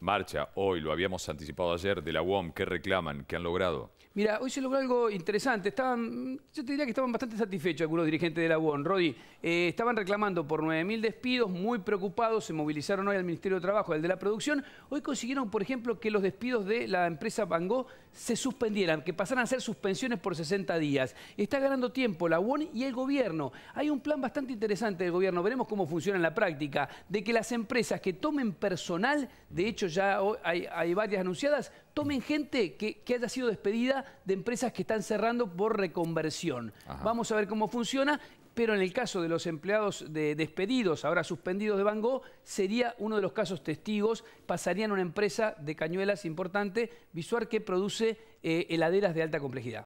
marcha hoy, lo habíamos anticipado ayer, de la UOM, ¿qué reclaman? ¿Qué han logrado? Mira, hoy se logró algo interesante. Estaban, yo te diría que estaban bastante satisfechos algunos dirigentes de la UOM. Rodi, eh, estaban reclamando por 9.000 despidos, muy preocupados, se movilizaron hoy al Ministerio de Trabajo, al de la Producción. Hoy consiguieron, por ejemplo, que los despidos de la empresa Bangó se suspendieran, que pasaran a ser suspensiones por 60 días. Está ganando tiempo la UOM y el gobierno. Hay un plan bastante interesante del gobierno, veremos cómo funciona en la práctica, de que las empresas que tomen personal, de hecho ya hay, varias anunciadas, tomen gente que, haya sido despedida de empresas que están cerrando por reconversión. Vamos a ver cómo funciona, pero en el caso de los empleados de despedidos, ahora suspendidos de Van Gogh, sería uno de los casos testigos, pasarían a una empresa de cañuelas importante, Visuar, que produce eh, heladeras de alta complejidad.